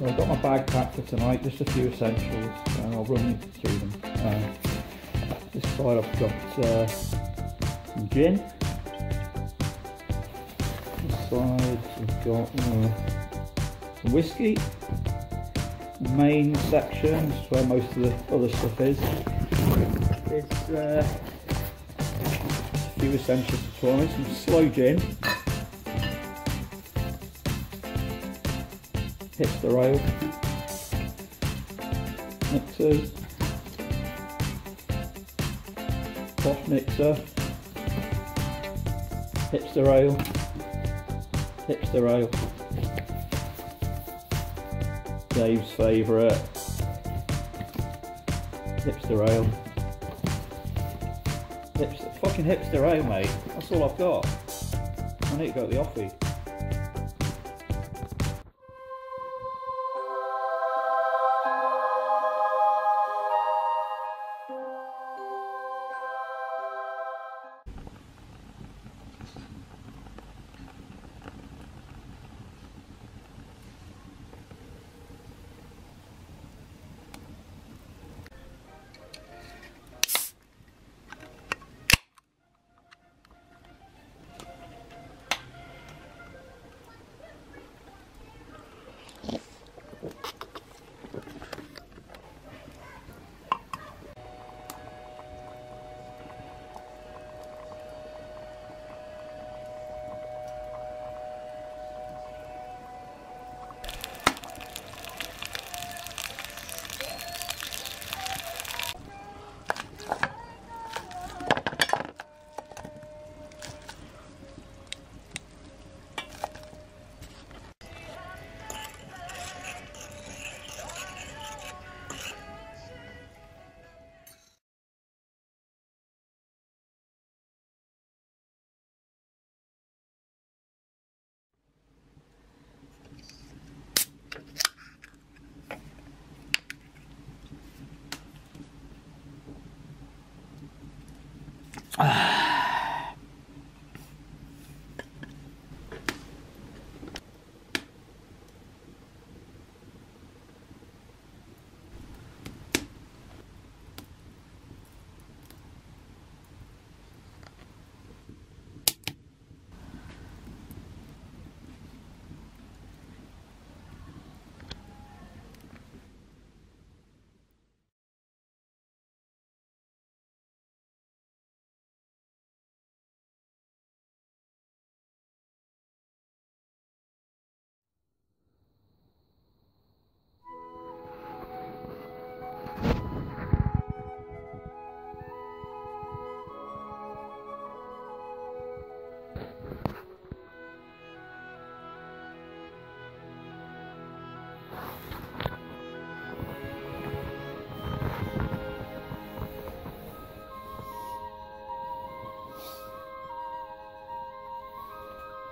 So I've got my bag packed for tonight, just a few essentials, and I'll run you through them. Uh, this side I've got uh, some gin. This side I've got uh, some whiskey. The main section, is where most of the other stuff is. It's uh, a few essentials to try, some sloe gin. Hipster ale, mixers, Bosch mixer, hipster ale, hipster ale, Dave's favourite, hipster ale, hipster, fucking hipster ale mate, that's all I've got, I need to go to the office. Ah.